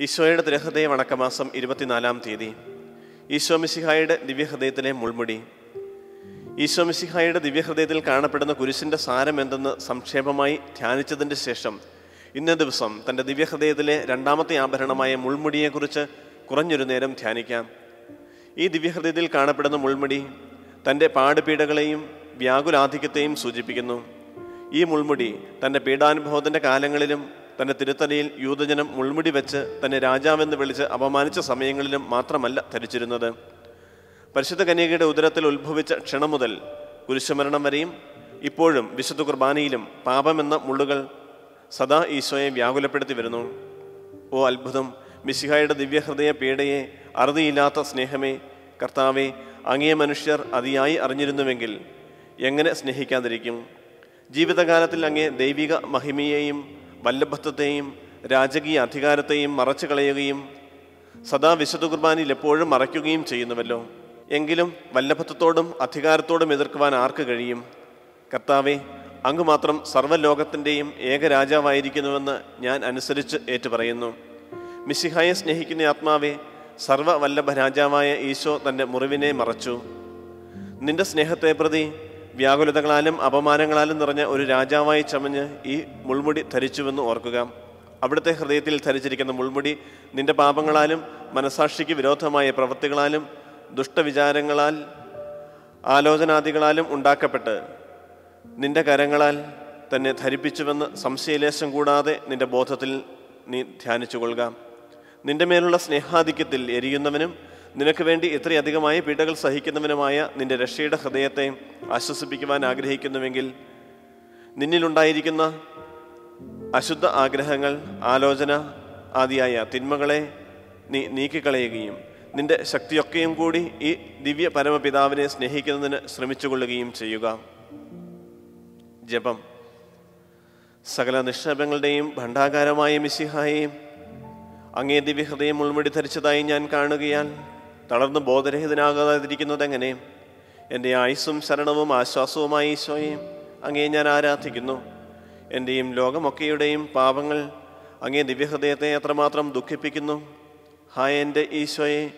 ഈശോയുടെ തിരഹൃദയ വണക്കമാസം ഇരുപത്തിനാലാം തീയതി. ഈശോ മിസിഹായുടെ ദിവ്യഹൃദയത്തിലെ മുൾമുടി. ഈശോ മിസിഹായുടെ ദിവ്യഹൃദയത്തിൽ കാണപ്പെടുന്ന കുരിശിന്റെ സാരം എന്തെന്ന് സംക്ഷേപമായി ധ്യാനിച്ചതിന്റെ ശേഷം ഇന്നേ ദിവസം തന്റെ ദിവ്യഹൃദയത്തിലെ രണ്ടാമത്തെ ആഭരണമായ മുൾമുടിയെക്കുറിച്ച് കുറഞ്ഞൊരു നേരം ധ്യാനിക്കാം. ഈ ദിവ്യഹൃദയത്തിൽ കാണപ്പെടുന്ന മുൾമുടി തന്റെ പാടുപീഡകളെയും വ്യാകുലാധിക്യത്തെയും സൂചിപ്പിക്കുന്നു. ഈ മുൾമുടി തന്റെ പീഡാനുഭവത്തിന്റെ കാലങ്ങളിലും തന്റെ തിരുത്തലയിൽ യൂതജനം മുൾമുടി വെച്ച് തന്നെ രാജാവെന്ന് വിളിച്ച് അപമാനിച്ച സമയങ്ങളിലും മാത്രമല്ല ധരിച്ചിരുന്നത്. പരിശുദ്ധ കന്യകയുടെ ഉദരത്തിൽ ഉത്ഭവിച്ച ക്ഷണം മുതൽ കുരിശുമരണം വരെയും ഇപ്പോഴും വിശുദ്ധ കുർബാനയിലും പാപമെന്ന മുള്ളുകൾ സദാ ഈശോയെ വ്യാകുലപ്പെടുത്തി വരുന്നു. ഓ അത്ഭുതം മിശിഹായുടെ ദിവ്യഹൃദയ പീഡയെ അറുതിയില്ലാത്ത സ്നേഹമേ കർത്താവെ അങ്ങേ മനുഷ്യർ അതിയായി അറിഞ്ഞിരുന്നുവെങ്കിൽ എങ്ങനെ സ്നേഹിക്കാതിരിക്കും? ജീവിതകാലത്തിൽ അങ്ങേ ദൈവിക മഹിമയെയും വല്ലഭത്വത്തെയും രാജകീയ അധികാരത്തെയും മറച്ചു കളയുകയും സദാ വിശുദ്ധ കുർബാനയിൽ എപ്പോഴും മറയ്ക്കുകയും ചെയ്യുന്നുവല്ലോ. എങ്കിലും വല്ലഭത്വത്തോടും അധികാരത്തോടും എതിർക്കുവാൻ ആർക്ക് കഴിയും? കർത്താവെ അങ്ങ് മാത്രം സർവലോകത്തിന്റെയും ഏക രാജാവായിരിക്കുന്നുവെന്ന് ഞാൻ അനുസരിച്ച് ഏറ്റുപറയുന്നു. മിശിഹായെ സ്നേഹിക്കുന്ന ആത്മാവെ സർവവല്ലഭ രാജാവായ ഈശോ തന്റെ മുറിവിനെ മറച്ചു. നിന്റെ സ്നേഹത്തെ പ്രതി വ്യാകുലതകളാലും അപമാനങ്ങളാലും നിറഞ്ഞ ഒരു രാജാവായി ചമഞ്ഞ് ഈ മുൾമുടി ധരിച്ചുവെന്ന് ഓർക്കുക. അവിടുത്തെ ഹൃദയത്തിൽ ധരിച്ചിരിക്കുന്ന മുൾമുടി നിന്റെ പാപങ്ങളാലും മനസാക്ഷിക്ക് വിരോധമായ പ്രവൃത്തികളാലും ദുഷ്ടവിചാരങ്ങളാൽ ആലോചനാദികളാലും ഉണ്ടാക്കപ്പെട്ട് നിന്റെ കരങ്ങളാൽ തന്നെ ധരിപ്പിച്ചുവെന്ന് സംശയലേശം കൂടാതെ നിന്റെ ബോധത്തിൽ നീ ധ്യാനിച്ചുകൊള്ളുക. നിന്റെ മേലുള്ള സ്നേഹാധിക്യത്തിൽ എരിയുന്നവനും നിനക്ക് വേണ്ടി ഇത്രയധികമായി പീഡകൾ സഹിക്കുന്നവനുമായ നിന്റെ രക്ഷയുടെ ഹൃദയത്തെ ആശ്വസിപ്പിക്കുവാൻ ആഗ്രഹിക്കുന്നുവെങ്കിൽ നിന്നിലുണ്ടായിരിക്കുന്ന അശുദ്ധ ആഗ്രഹങ്ങൾ ആലോചന ആദിയായ തിന്മകളെ നീ നീക്കിക്കളയുകയും നിന്റെ ശക്തിയൊക്കെയും കൂടി ഈ ദിവ്യ പരമപിതാവിനെ സ്നേഹിക്കുന്നതിന് ശ്രമിച്ചുകൊള്ളുകയും ചെയ്യുക. ജപം. സകല നിക്ഷേപങ്ങളുടെയും ഭണ്ഡാകാരമായ മിശിഹായെയും അങ്ങേ ദിവ്യഹൃദയം ഉൾമുടി ധരിച്ചതായി ഞാൻ കാണുകയാൽ തളർന്ന് ബോധരഹിതനാകാതിരിക്കുന്നത് എങ്ങനെ? എന്റെ ആയുസ്സും ശരണവും ആശ്വാസവുമായി ഈശോയെ അങ്ങേ ഞാൻ ആരാധിക്കുന്നു. എന്റെയും ലോകമൊക്കെയുടെയും പാപങ്ങൾ അങ്ങേ ദിവ്യഹൃദയത്തെ എത്രമാത്രം ദുഃഖിപ്പിക്കുന്നു. ഹായ് എന്റെ ഈശോയെ.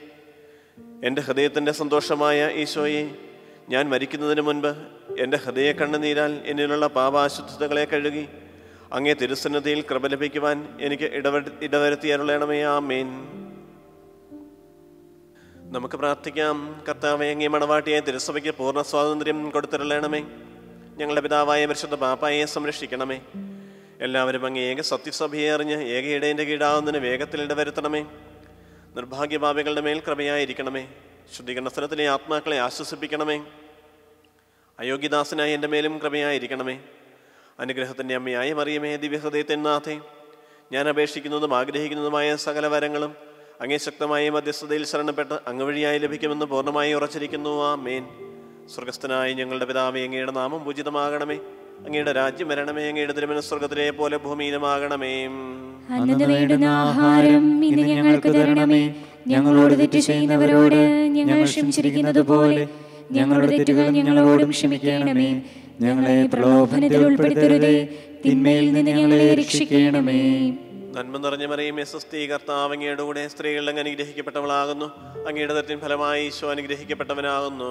എന്റെ ഹൃദയത്തിന്റെ സന്തോഷമായ ഈശോയെ ഞാൻ മരിക്കുന്നതിന് മുൻപ് എന്റെ ഹൃദയ കണ്ണുനീരാൽ എന്നിലുള്ള പാപാശുദ്ധതകളെ കഴുകി അങ്ങേ തിരുസന്നതിയിൽ കൃപ ലഭിക്കുവാൻ എനിക്ക് ഇടവ ഇടവരുത്തിയരുളണമേ ആ മേൻ നമുക്ക് പ്രാർത്ഥിക്കാം. കർത്താവെ അങ്ങേ മണവാട്ടിയെ തിരുസഭയ്ക്ക് പൂർണ സ്വാതന്ത്ര്യം കൊടുത്തിരളണമേ. ഞങ്ങളുടെ പിതാവായ പരിശുദ്ധ പാപ്പായെ സംരക്ഷിക്കണമേ. എല്ലാവരും അങ്ങ് ഏക സത്യസഭയെ അറിഞ്ഞ് ഏക ഇടേന്റെ കീടാവുന്നതിന് വേഗത്തിൽ ഇടവരുത്തണമേ നിർഭാഗ്യഭാവികളുടെ മേൽ കൃപയായിരിക്കണമേ. ശുദ്ധീകരണ സ്ഥലത്തിലെ ആത്മാക്കളെ ആശ്വസിപ്പിക്കണമേ. അയോഗ്യദാസനായ എന്റെ മേലും കൃപയായിരിക്കണമേ. അനുഗ്രഹത്തിന്റെ അമ്മയായ മറിയമേ ദിവ്യഹൃദയത്തിൻ നാഥേ. ഞാൻ അപേക്ഷിക്കുന്നതും ആഗ്രഹിക്കുന്നതുമായ സകല വരങ്ങളും അങ്ങേ ശക്തമായ മധ്യസ്ഥതയിൽ ശരണപ്പെട്ട് അങ്ങ് വഴിയായി ലഭിക്കുമെന്ന് പൂർണമായി ഉറച്ചിരിക്കുന്നു. ആ മേൻ സ്വർഗസ്ഥനായ ഞങ്ങളുടെ പിതാവേ അങ്ങയുടെ നാമം പൂജിതമാകണമേ. അങ്ങയുടെ രാജ്യം വരണമേ. അങ്ങയുടെ തിരുമന സ്വർഗത്തിലെ പോലെ ഭൂമിയിലുമാകണമേ. ഇന്ന് ഞങ്ങൾക്ക് തരണമേ. ഞങ്ങളോട് തെറ്റ് ചെയ്യുന്നവരോട് ഞങ്ങൾ ക്ഷമിച്ചിരിക്കുന്നത് പോലെ ഞങ്ങളുടെ തെറ്റുകൾ ഞങ്ങളോടും ക്ഷമിക്കണമേ. ഞങ്ങളെ പ്രലോഭനത്തിൽ ഉൾപ്പെടുത്തരുതേ. തിന്മയിൽ നിന്ന് ഞങ്ങളെ രക്ഷിക്കണമേ. നന്മ നിറഞ്ഞ മറിയമേ സ്വസ്തി കർത്താവ് അങ്ങയുടെ കൂടെ സ്ത്രീകൾ അങ്ങ് അനുഗ്രഹിക്കപ്പെട്ടവളാകുന്നു. അങ്ങയുടെ തരത്തിൻ ഫലമായി ഈശോ അനുഗ്രഹിക്കപ്പെട്ടവനാകുന്നു.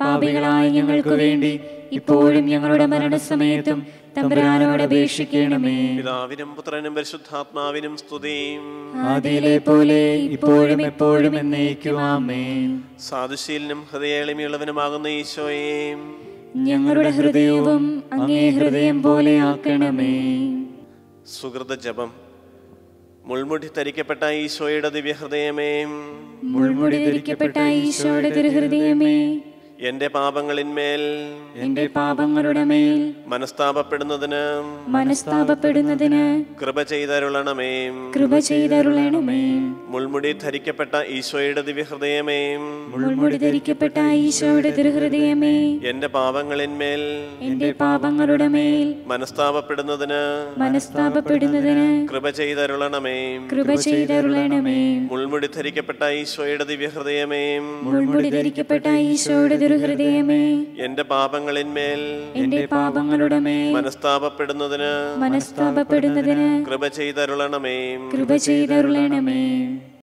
പാപികളായ ഞങ്ങൾക്ക് വേണ്ടി ഇപ്പോഴും ഞങ്ങളുടെ മരണസമയത്തും തമ്പുരാനോട് അപേക്ഷിക്കണമേ. പിതാവിനും പുത്രനും പരിശുദ്ധാത്മാവിനും സ്തുതിയും. ആദിയിലെ പോലെ ഇപ്പോഴും എപ്പോഴും എന്നേക്കുവാമേ സാധുശീലനും ഹൃദയളിമയുള്ളവനുമാകുന്ന ഈശോയേയും ഞങ്ങളുടെ ഹൃദയവും അങ്ങേ ഹൃദയം പോലെ ആക്കണമേ. സുഹൃത ജപം. മുൾമുടി ധരിക്കപ്പെട്ട ഈശോയുടെ ദിവ്യഹൃദയമേ. മുൾമുടി ധരിക്കപ്പെട്ട ഈശോയുടെ തിരുഹൃദയമേ. എന്റെ പാപങ്ങളിന്മേൽ എന്റെ പാപങ്ങളുടെ മേൽ മനസ്താപപ്പെടുന്നതിന് മനസ്താപപ്പെടുന്നതിന് കൃപ ചെയ്തരുളണമേ. കൃപ ചെയ്തരുളണമേ. മുൾമുടി ധരിക്കപ്പെട്ട ഈശോയുടെ ദിവ്യഹൃദയമേ. മുൾമുടി ധരിക്കപ്പെട്ട ഈശോയുടെ തിരുഹൃദയമേ എന്റെ പാപങ്ങളിന്മേൽ എന്റെ പാപങ്ങളുടെ മേൽ മനസ്താപപ്പെടുന്നതിന് മനസ്താപപ്പെടുന്നതിന് കൃപ ചെയ്തരുളണമേ. കൃപ ചെയ്തരുളണമേ. മുൾമുടി ധരിക്കപ്പെട്ട ഈശോയുടെ ദിവ്യഹൃദയമേ. മുൾമുടി ധരിക്കപ്പെട്ട ഈശോയുടെ തിരു ഹൃദയമേ എന്റെ പാപങ്ങളിന്മേൽ എന്റെ പാപങ്ങളുടെ മേൽ മനസ്താപപ്പെടുന്നതിന് മനസ്താപപ്പെടുന്നതിന് കൃപ ചെയ്തരുളണമേ. കൃപ ചെയ്തരുളണമേ.